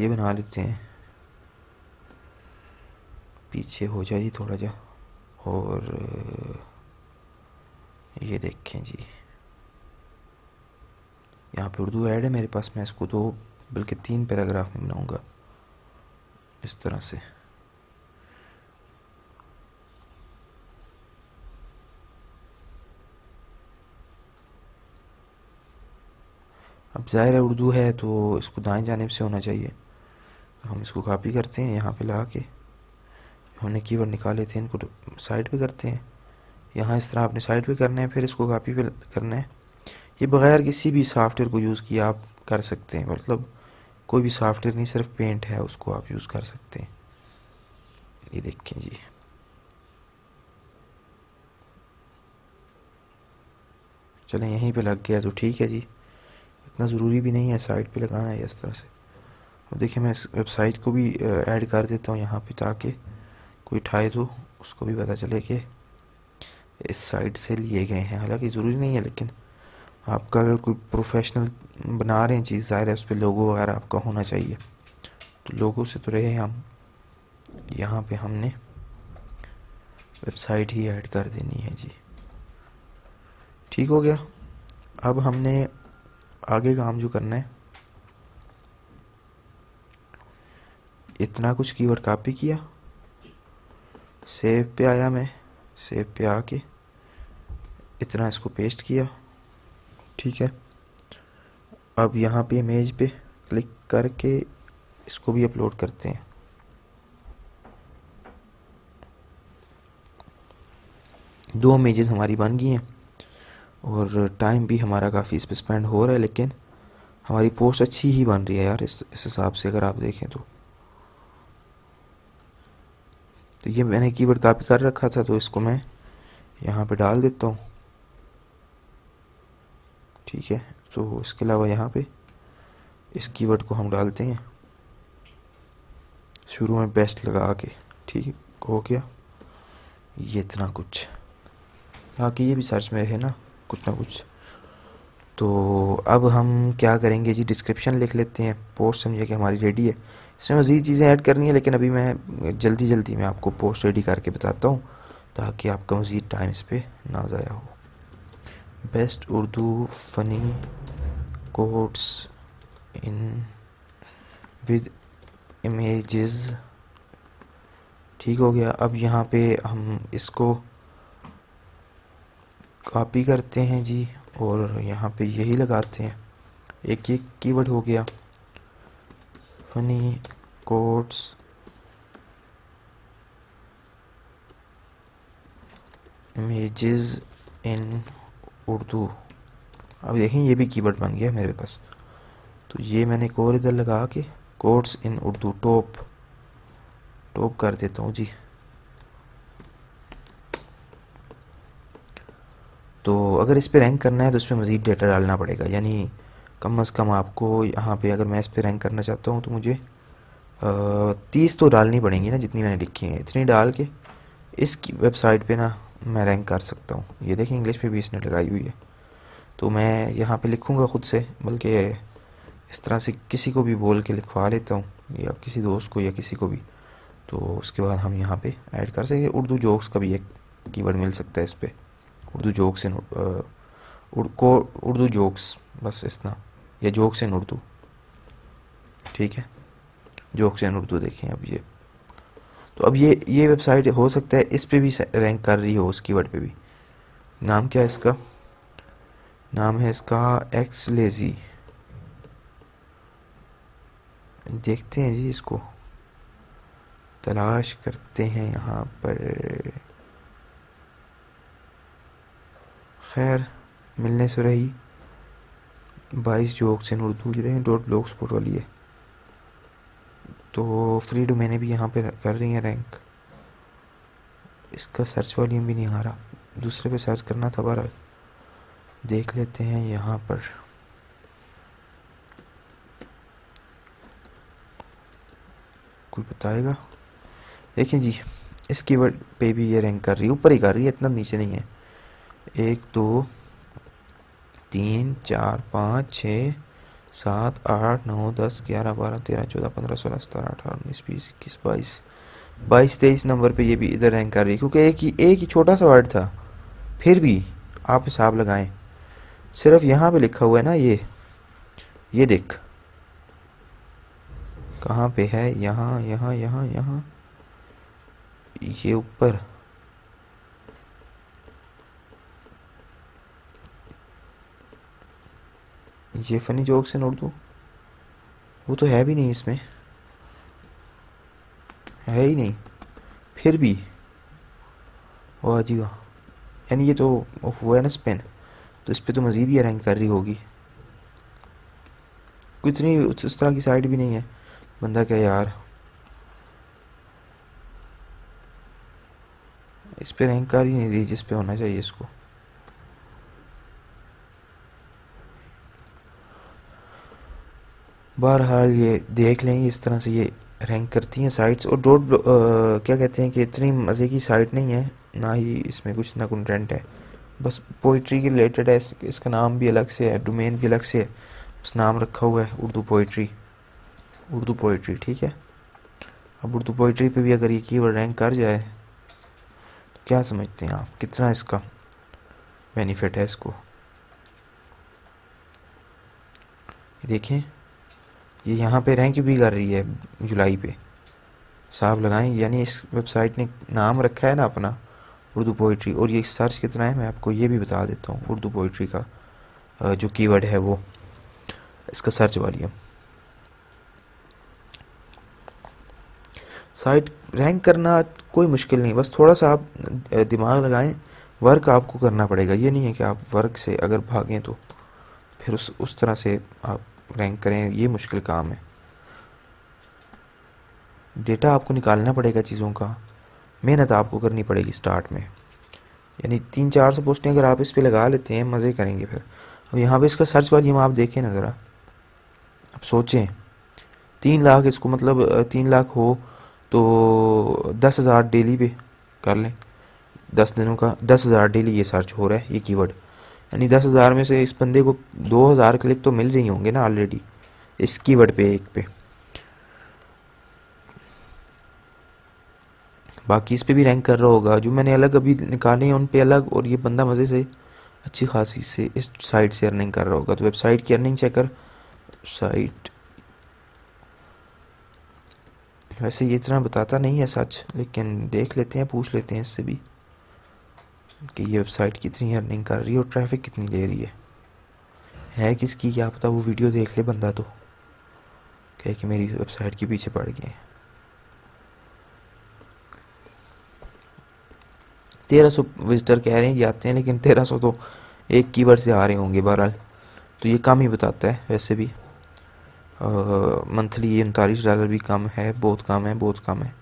ये बना लेते हैं। पीछे हो जाए जी थोड़ा जा, और ये देखें जी। यहाँ पे उर्दू ऐड है मेरे पास, मैं इसको दो, बल्कि तीन पैराग्राफ में बनाऊँगा, इस तरह से। अब ज़ाहिर है उर्दू है तो इसको दाएँ जानेब से होना चाहिए। हम इसको कापी करते हैं यहाँ पे ला के हमने कीवर्ड निकाले थे, इनको साइड पे करते हैं। यहाँ इस तरह आपने साइड पे करना है, फिर इसको कापी पे करना है। ये बगैर किसी भी सॉफ्टवेयर को यूज़ किया आप कर सकते हैं। मतलब कोई भी सॉफ्टवेयर नहीं, सिर्फ़ पेंट है, उसको आप यूज़ कर सकते हैं। ये देखें जी। चलें, यहीं पे लग गया तो ठीक है जी। इतना ज़रूरी भी नहीं है साइट पे लगाना है इस तरह से। और देखिए, मैं इस वेबसाइट को भी ऐड कर देता हूँ यहाँ पे ताकि कोई ठाए तो उसको भी पता चले कि इस साइट से लिए गए हैं। हालाँकि ज़रूरी नहीं है, लेकिन आपका अगर कोई प्रोफेशनल बना रहे हैं चीज़, ज़ाहिर है उस पर लोगो वगैरह आपका होना चाहिए। तो लोगों से तो रहे हम, यहाँ पे हमने वेबसाइट ही ऐड कर देनी है जी। ठीक हो गया। अब हमने आगे काम जो करना है। इतना कुछ कीवर्ड कॉपी किया। सेव पे आया मैं। सेव पे आके इतना इसको पेस्ट किया। ठीक है। अब यहाँ पे इमेज पे क्लिक करके इसको भी अपलोड करते हैं। दो इमेजेस हमारी बन गई हैं। और टाइम भी हमारा काफ़ी इस पर स्पेंड हो रहा है, लेकिन हमारी पोस्ट अच्छी ही बन रही है यार इस हिसाब से अगर आप देखें तो। तो ये मैंने कीवर्ड कॉपी कर रखा था तो इसको मैं यहाँ पे डाल देता हूँ। ठीक है तो इसके अलावा यहाँ पे इस कीवर्ड को हम डालते हैं। शुरू में बेस्ट लगा के, ठीक, हो गया। ये इतना कुछ। ताकि ये भी सर्च में रहे ना। कुछ ना कुछ। तो अब हम क्या करेंगे जी? डिस्क्रिप्शन लिख लेते हैं। पोस्ट समझिए कि हमारी रेडी है। इसमें मज़ीद चीज़ें ऐड करनी है, लेकिन अभी मैं जल्दी जल्दी मैं आपको पोस्ट रेडी करके बताता हूँ, ताकि आपका मज़ीद टाइम इस पर ना ज़ाया हो। Best Urdu funny quotes in with images ठीक हो गया। अब यहाँ पे हम इसको कॉपी करते हैं जी और यहाँ पे यही लगाते हैं। एक एक कीवर्ड हो गया। Funny quotes. Images in Urdu. अब देखें, ये भी कीवर्ड बन गया मेरे पास। तो ये मैंने एक और इधर लगा के quotes in Urdu top. Top कर देता हूँ जी। तो अगर इस पर रैंक करना है तो इस पर मज़ीद डेटा डालना पड़ेगा। यानी कम अज़ कम आपको यहाँ पे अगर मैं इस पर रैंक करना चाहता हूँ तो मुझे तीस तो डालनी पड़ेंगी ना जितनी मैंने लिखी है। इतनी डाल के इस वेबसाइट पे ना मैं रैंक कर सकता हूँ। ये देखें इंग्लिश पे भी इसने लगाई हुई है। तो मैं यहाँ पे लिखूँगा ख़ुद से, बल्कि इस तरह से किसी को भी बोल के लिखवा लेता हूँ, या किसी दोस्त को या किसी को भी। तो उसके बाद हम यहाँ पे ऐड कर सकेंगे उर्दू जोक्स का भी एक कीवर्ड मिल सकता है इस पर उर्दू जोक्स इन को उर्दू जोक्स, बस इतना। या जोक्स इन उर्दू। ठीक है? जोक्स इन उर्दू देखें अब ये। तो अब ये ये वेबसाइट हो सकता है, इस पे भी रैंक कर रही हो उस कीवर्ड पे भी। नाम क्या है इसका? नाम है इसका एक्स लेजी। देखते हैं जी इसको। तलाश करते हैं यहाँ पर। खैर, मिलने से रही। बाईस जोक्स इन उर्दू ये देखें डॉट ब्लॉक स्पोर्ट वाली है। तो फ्री डोमेने भी यहाँ पे कर रही हैं रैंक इसका सर्च वॉल्यूम भी नहीं आ रहा। दूसरे पे सर्च करना था बहरहाल। देख लेते हैं यहाँ पर। कोई बताएगा? देखें जी इस कीवर्ड पे भी ये रैंक कर रही है। ऊपर ही कर रही है, इतना नीचे नहीं है। एक, दो, तीन, चार, पाँच, छ, सात, आठ, नौ, दस, ग्यारह, बारह, तेरह, चौदह, पंद्रह, सोलह, सत्रह, अठारह, उन्नीस, बीस, इक्कीस, बाईस बाईस, तेईस नंबर पे ये भी इधर रैंक कर रही है, क्योंकि एक ही एक ही छोटा सा वर्ड था। फिर भी आप हिसाब लगाएँ। सिर्फ़ यहाँ पे लिखा हुआ है ना ये। ये देख। कहाँ पे है? यहाँ यहाँ यहाँ यहाँ। ये ऊपर। ये फनी जोक से नोट दो। वो तो है भी नहीं इसमें। है ही नहीं। फिर भी। वाह जी वाह। यानी ये तो वो है ना स्पेन तो इस पर तो मज़ीद ही रैंक कर रही होगी। इतनी उस तरह की साइड भी नहीं है। बंदा क्या यार। इस पर रैंक कर ही नहीं दी जिस पे होना चाहिए इसको। बहरहाल ये देख लें इस तरह से ये रैंक करती हैं साइट्स और डॉट क्या कहते हैं कि इतनी मज़े की साइट नहीं है ना ही इसमें कुछ ना कंटेंट है। बस पोइट्री के रिलेटेड है इस, इसका नाम भी अलग से है डोमेन भी अलग से है। बस नाम रखा हुआ है उर्दू पोइट्री उर्दू पोइट्री ठीक है? अब उर्दू पोइट्री पे भी अगर ये कीवर्ड रैंक कर जाए तो क्या समझते हैं आप? कितना इसका बेनिफिट है इसको? देखें। ये यहाँ पे रैंक भी कर रही है जुलाई पे। साहब लगाएँ, यानी इस वेबसाइट ने नाम रखा है ना अपना, उर्दू पोइट्री और ये सर्च कितना है, मैं आपको ये भी बता देता हूँ, उर्दू पोइट्री का जो कीवर्ड है वो, इसका सर्च वॉल्यूम साइट रैंक करना कोई मुश्किल नहीं, बस थोड़ा सा आप दिमाग लगाएँ, वर्क आपको करना पड़ेगा। ये नहीं है कि आप वर्क से अगर भागें तो फिर उस उस तरह से आप रैंक करें, ये मुश्किल काम है। डेटा आपको निकालना पड़ेगा चीज़ों का। मेहनत आपको करनी पड़ेगी स्टार्ट में। यानी तीन चार सौ पोस्टें अगर आप इस पर लगा लेते हैं, मज़े करेंगे फिर। अब यहाँ पे इसका सर्च हम आप देखें ना ज़रा। अब सोचें। तीन लाख इसको मतलब तीन लाख हो तो दस हज़ार डेली पे कर लें। दस दिनों का, दस हज़ार डेली ये सर्च हो रहा है, ये कीवर्ड यानी दस हज़ार में से इस बंदे को दो हज़ार क्लिक तो मिल रही होंगे ना ऑलरेडी इस कीवर्ड पे, एक पे। बाकी इस पे भी रैंक कर रहा होगा। जो मैंने अलग अभी निकाले हैं, उन पे अलग, और ये बंदा मज़े से अच्छी खासी से इस साइट से अर्निंग कर रहा होगा। तो वेबसाइट की अर्निंग चेकर साइट वैसे ये इतना बताता नहीं है सच, लेकिन देख लेते हैं, पूछ लेते हैं इससे भी। कि ये वेबसाइट कितनी अर्निंग कर रही है और ट्रैफ़िक कितनी ले रही है। है किसकी? क्या पता वो वीडियो देख ले बंदा तो। कहे कि मेरी वेबसाइट के पीछे पड़ गए। तेरह सौ विजिटर कह रहे हैं, ये आते हैं, लेकिन तेरह सौ तो एक कीवर्ड से आ रहे होंगे बहरहाल। तो ये कम ही बताता है, वैसे भी। मंथली ये उनतालीस डॉलर भी कम है, बहुत कम है, बहुत कम है।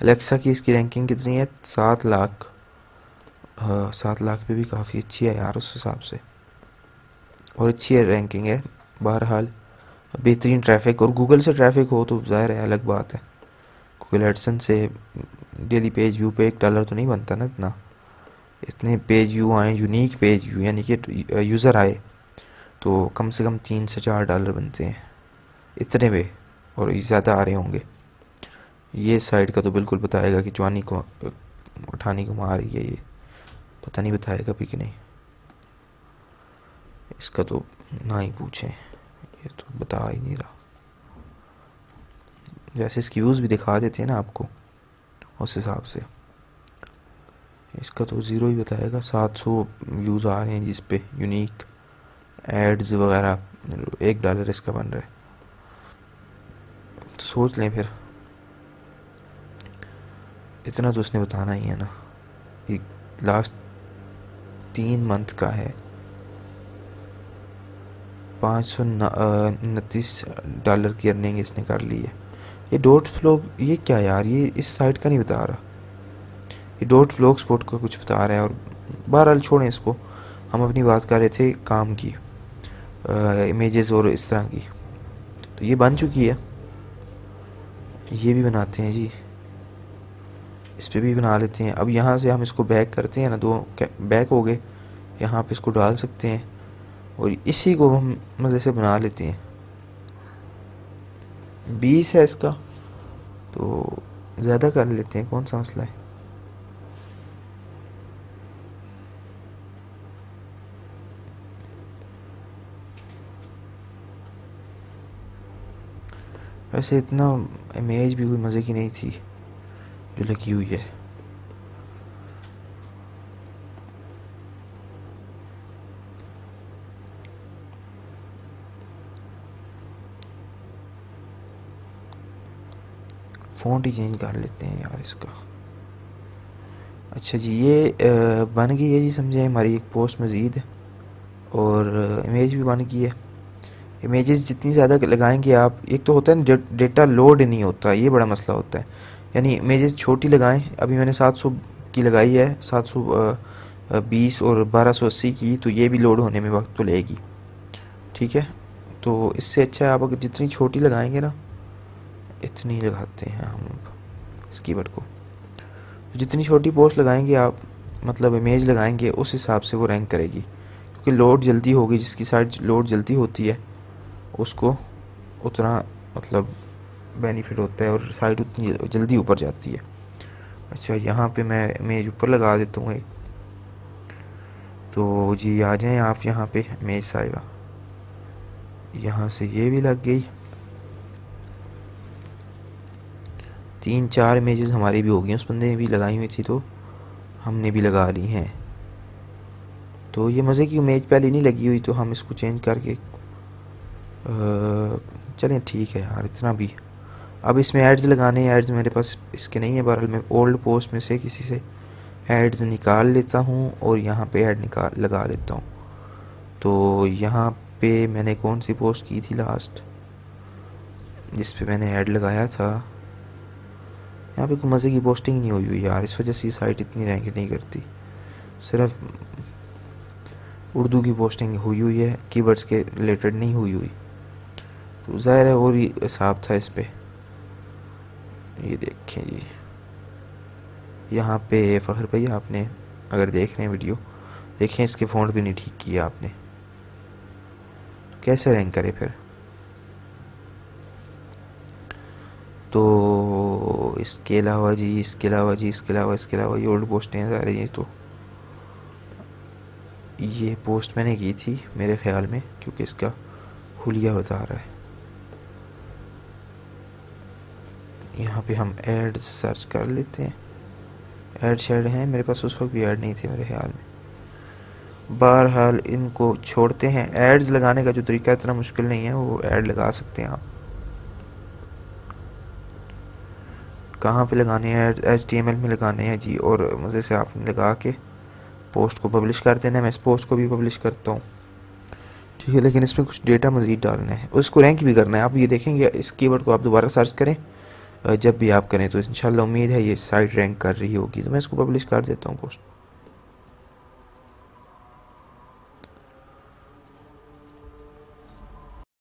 अलेक्सा की इसकी रैंकिंग कितनी है? सात लाख। सात लाख पे भी काफ़ी अच्छी है यार उस हिसाब से। और अच्छी है रैंकिंग है, बहरहाल। बेहतरीन ट्रैफ़िक और गूगल से ट्रैफ़िक हो तो ज़ाहिर है अलग बात है। गूगल एडसन से डेली पेज व्यू पे एक डॉलर तो नहीं बनता ना इतना। इतने पेज व्यू आए यूनिक पेज व्यू यानी कि यूज़र आए तो कम से कम तीन से चार डॉलर बनते हैं। इतने पे, और ज़्यादा आ रहे होंगे। ये साइड का तो बिल्कुल बताएगा कि जवानी को, उठानी को मार रही है ये। पता नहीं बताएगा भी कि नहीं। इसका तो ना ही पूछें। ये तो बता ही नहीं रहा। वैसे इसकी व्यूज़ भी दिखा देते हैं ना आपको, उस हिसाब से। इसका तो ज़ीरो ही बताएगा। सात सौ व्यूज़ आ रहे हैं जिस पे यूनिक एड्स वगैरह, एक डॉलर इसका बन रहा है। तो सोच लें फिर। इतना तो उसने बताना ही है ना। ये लास्ट तीन मंथ का है। पाँच सौ उनतीस डॉलर की अर्निंग इसने कर ली है। ये डॉट फ्लो ये क्या यार? ये इस साइट का नहीं बता रहा। ये डॉट फ्लोक स्पोर्ट का कुछ बता रहा है और बहरहाल छोड़ें इसको। हम अपनी बात कर रहे थे काम की इमेजेस और इस तरह की। तो ये बन चुकी है। ये भी बनाते हैं जी। इस पर भी बना लेते हैं। अब यहाँ से हम इसको बैक करते हैं ना, दो बैक हो गए। यहाँ पे इसको डाल सकते हैं और इसी को हम मज़े से बना लेते हैं। बीस है इसका तो ज़्यादा कर लेते हैं। कौन सा मसला है? वैसे इतना इमेज भी कोई मज़े की नहीं थी। जो लगी हुई है। फ़ॉन्ट ही चेंज कर लेते हैं यार इसका। अच्छा जी, ये बन गई है जी, समझे, हमारी एक पोस्ट मज़ीद। और इमेज भी बन गई है। इमेजेस जितनी ज़्यादा लगाएँगे आप, एक तो होता है डेटा लोड नहीं होता, ये बड़ा मसला होता है। यानी इमेजेस छोटी लगाएँ, अभी मैंने 700 की लगाई है 720 और 1280 की तो ये भी लोड होने में वक्त तो लेगी। ठीक है? तो इससे अच्छा है, आप अगर जितनी छोटी लगाएँगे ना, इतनी लगाते हैं हम इस कीवर्ड को। तो जितनी छोटी पोस्ट लगाएँगे आप मतलब इमेज लगाएँगे, उस हिसाब से वो रैंक करेगी। क्योंकि लोड जल्दी होगी, जिसकी साइड लोड जल्दी होती है, उसको उतना मतलब बेनिफिट होता है और साइड उतनी जल्दी ऊपर जाती है। अच्छा यहाँ पे मैं इमेज ऊपर लगा देता हूँ एक। तो जी, आ जाएँ आप यहाँ पे इमेज आएगा यहाँ से ये भी लग गई। तीन चार इमेजेस हमारी भी हो गई, उस बंदे ने भी लगाई हुई थी तो हमने भी लगा ली हैं। तो ये मज़े की इमेज पहले नहीं लगी हुई तो हम इसको चेंज करके चलें, ठीक है यार, इतना भी। अब इसमें एड्स लगाने हैं। एड्स मेरे पास इसके नहीं है। बहरहाल मैं ओल्ड पोस्ट में से किसी से एड्स निकाल लेता हूँ और यहाँ पे ऐड निकाल, लगा लेता हूँ। तो यहाँ पे मैंने कौन सी पोस्ट की थी लास्ट जिस पे मैंने ऐड लगाया था। यहाँ पे कोई मज़े की पोस्टिंग नहीं हुई हुई यार। इस वजह से साइट इतनी रैंक नहीं करती। सिर्फ़ उर्दू की पोस्टिंग हुई हुई है। कीवर्ड्स के रिलेटेड नहीं हुई हुई। तो ज़ाहिर है और ही हिसाब था इस पे। ये देखें जी। यहाँ पे फ़खर भैया आपने अगर देख रहे हैं वीडियो, देखें इसके फ़ॉन्ट भी नहीं ठीक किया आपने। कैसे रैंक करे फिर? तो इसके अलावा जी, इसके अलावा जी, इसके अलावा इसके अलावा ये ओल्ड पोस्टें हैं सारे ये तो। ये पोस्ट मैंने की थी मेरे ख्याल में, क्योंकि इसका हुलिया बता रहा है। यहाँ पे हम ऐड सर्च कर लेते हैं। ऐड शेड हैं। मेरे पास उस वक्त भी ऐड नहीं थे मेरे ख्याल में। बहरहाल इनको छोड़ते हैं। एड्स लगाने का जो तरीका इतना मुश्किल नहीं है, वो ऐड लगा सकते हैं आप। कहाँ पे लगाने हैं? एच टी एम एल में लगाने हैं जी, और मज़े से आपने लगा के पोस्ट को पब्लिश कर देना है। मैं इस पोस्ट को भी पब्लिश करता हूँ। ठीक है, लेकिन इसमें कुछ डेटा मज़ीद डालना है। उसको रैंक भी करना है। आप ये देखेंगे, इस कीवर्ड को आप दोबारा सर्च करें। जब भी आप करें तो इन उम्मीद है ये साइट रैंक कर रही होगी। तो मैं इसको पब्लिश कर देता हूँ पोस्ट